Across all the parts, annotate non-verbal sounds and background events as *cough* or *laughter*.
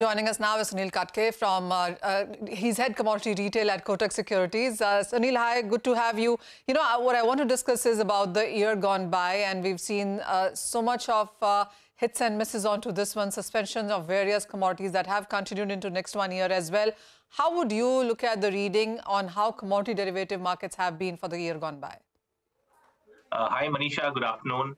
Joining us now is Sunil Katke from, uh, uh, he's head commodity retail at Kotak Securities. Uh, Sunil, hi, good to have you. You know, uh, what I want to discuss is about the year gone by, and we've seen uh, so much of uh, hits and misses onto this one, suspensions of various commodities that have continued into next one year as well. How would you look at the reading on how commodity derivative markets have been for the year gone by? hi, Manisha. Good afternoon.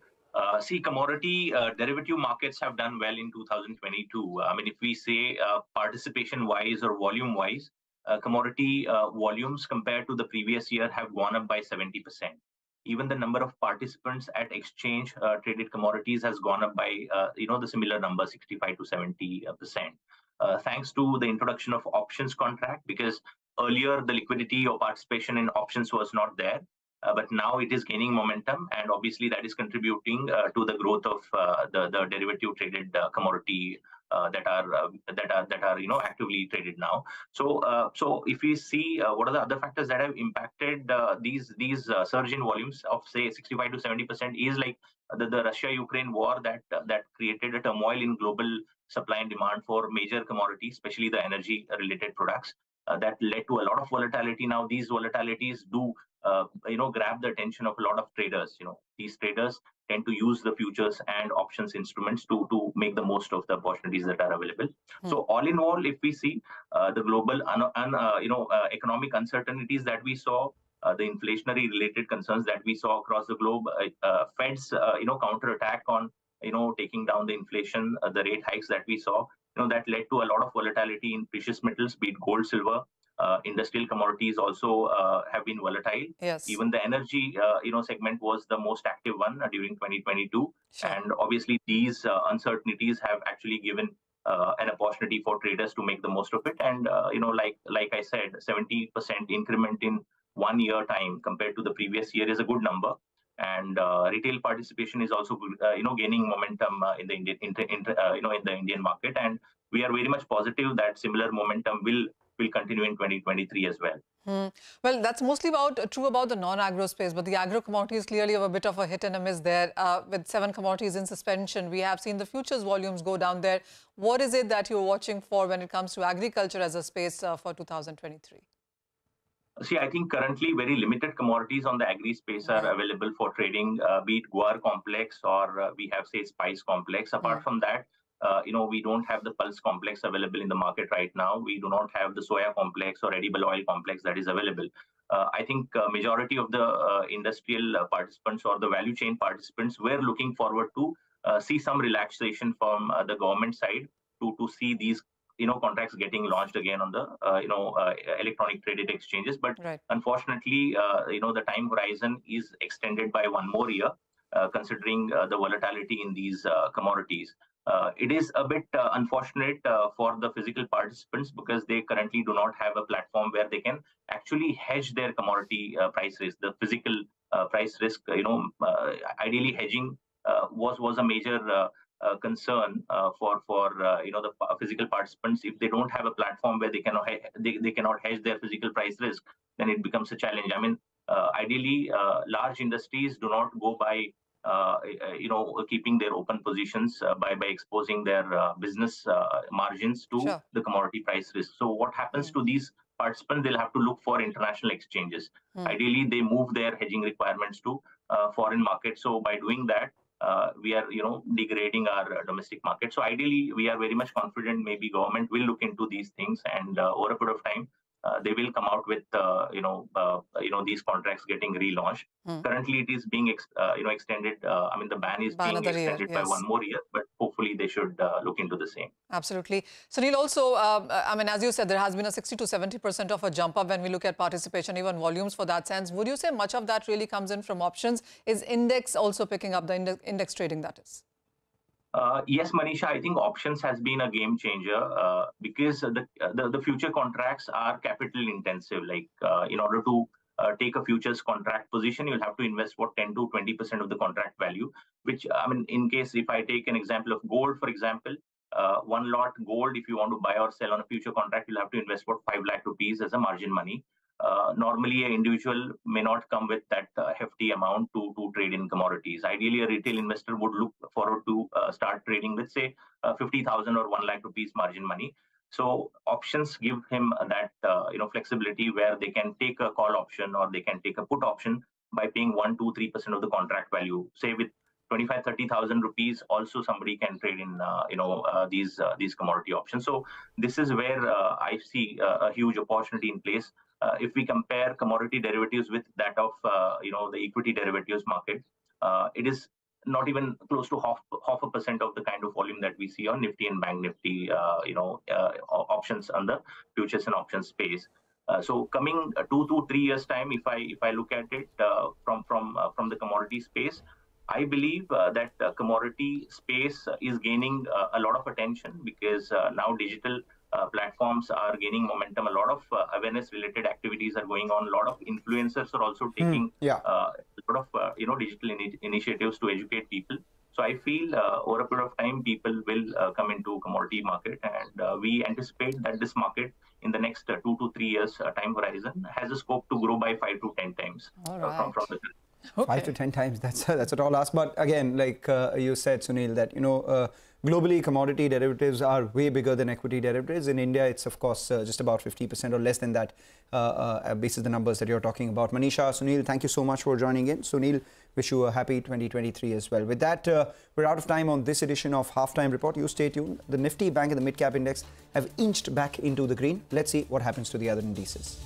Uh, see, commodity uh, derivative markets have done well in 2022. I mean, if we say uh, participation-wise or volume-wise, uh, commodity uh, volumes compared to the previous year have gone up by 70%. Even the number of participants at exchange uh, traded commodities has gone up by, you know, the similar number, 65 to 70 percent. thanks to the introduction of options contract, because earlier the liquidity or participation in options was not there uh, Uh, but now it is gaining momentum, and obviously that is contributing uh, to the growth of uh, the the derivative traded uh, commodity uh, that are that are that are you know actively traded now. So so if we see what are the other factors that have impacted these these surge in volumes of say 65 to 70 percent is like the, the Russia-Ukraine war that that created a turmoil in global supply and demand for major commodities, especially the energy-related products. Uh, that led to a lot of volatility. Now these volatilities do uh, you know grab the attention of a lot of traders you know these traders tend to use the futures and options instruments to to make the most of the opportunities that are available hmm. so all in all if we see uh, the global un, un, uh, you know uh, economic uncertainties that we saw uh, the inflationary related concerns that we saw across the globe uh, fed's you know counter attack on you know taking down the inflation the rate hikes that we saw you know that led to a lot of volatility in precious metals be it gold silver industrial commodities also uh, have been volatile. Yes. Even the energy, uh, you know, segment was the most active one during 2022, sure. and obviously these uncertainties have actually given uh, an opportunity for traders to make the most of it. And uh, you know, like like I said, 70% increment in one year time compared to the previous year is a good number. And uh, retail participation is also you know gaining momentum in the Indian in, in, you know in the Indian market, and we are very much positive that similar momentum will will continue in 2023 as well. Hmm. Well, that's mostly about true about the non-agro space, but the agro commodities clearly have a bit of a hit and a miss there. Uh, with seven commodities in suspension, we have seen the futures volumes go down there. What is it that you're watching for when it comes to agriculture as a space uh, for 2023? See, I think currently very limited commodities on the agri space are available for trading, uh, be it Guar complex or uh, we have, say, Spice complex. Apart from that, uh, you know, we don't have the pulse complex available in the market right now. We do not have the soya complex or edible oil complex that is available. Uh, I think uh, majority of the uh, industrial uh, participants or the value chain participants were looking forward to uh, see some relaxation from the government side to to see these you know contracts getting launched again on the you know electronic traded exchanges. But right. unfortunately, you know the time horizon is extended by one more year, considering the volatility in these commodities. Uh, it is a bit uh, unfortunate uh, for the physical participants because they currently do not have a platform where they can actually hedge their commodity uh, price risk. The physical uh, price risk, you know, uh, ideally hedging was was a major concern for for you know the physical participants. If they don't have a platform where they cannot they, they cannot hedge their physical price risk, then it becomes a challenge. I mean, ideally, large industries do not go by you know, keeping their open positions uh, by by exposing their business margins to sure. the commodity price risk. So what happens mm. to these participants? They'll have to look for international exchanges. Mm. Ideally, they move their hedging requirements to foreign markets. So by doing that, uh, we are you know degrading our uh, domestic market so ideally we are very much confident maybe government will look into these things and uh, over a period of time uh, they will come out with uh, you know uh, you know these contracts getting relaunched. Hmm. Currently, it is being ex- you know extended. I mean, the ban is ban being extended year, by one more year, but hopefully they should look into the same. Absolutely, Sunil. Also, I mean, as you said, there has been a 60 to 70 percent of a jump up when we look at participation, even volumes for that sense. Would you say much of that really comes in from options? Is index also picking up the index, index trading that is? Uh, yes, Manisha, I think options has been a game changer uh, because the, the, the future contracts are capital intensive. Like uh, in order to uh, take a futures contract position, you'll have to invest what 10 to 20 percent of the contract value. Which I mean, in case if I take an example of gold, for example, uh, one lot gold, if you want to buy or sell on a future contract, you'll have to invest what five lakh rupees as a margin money. Uh, normally an individual may not come with that uh, hefty amount to, to trade in commodities. Ideally, a retail investor would look forward to uh, start trading with, say, uh, 50,000 or 1 lakh rupees margin money. So options give him that uh, you know flexibility where they can take a call option or they can take a put option by paying one, two, three percent of the contract value. Say with 25 30000 rupees also somebody can trade in uh, you know these these commodity options so this is where i see a huge opportunity in place uh, if we compare commodity derivatives with that of uh, you know the equity derivatives market it is not even close to half half a percent of the kind of volume that we see on nifty and bank nifty you know options on the futures and options space. Uh, so coming uh, two to three years time, if I if I look at it uh, from from from the commodity space, I believe uh, that uh, commodity space is gaining uh, a lot of attention because now digital platforms are gaining momentum. A lot of awareness related activities are going on. A lot of influencers are also hmm, taking mm, yeah. a lot of you know digital in initiatives to educate people. So I feel uh, over a period of time, people will uh, come into commodity market, and uh, we anticipate that this market in the next two to three years time horizon has a scope to grow by five to ten times right. from, from the Okay. Five to ten times. That's a, *laughs* that's a tall ask. But again, like uh, you said, Sunil, that you know. Globally, commodity derivatives are way bigger than equity derivatives. In India, it's of course uh, just about 50% or less than that, uh, uh, basis the numbers that you're talking about. Manisha, Sunil, thank you so much for joining in. Sunil, wish you a happy 2023 as well. With that, uh, we're out of time on this edition of Halftime Report. You stay tuned. The Nifty Bank and the Midcap Index have inched back into the green. Let's see what happens to the other indices.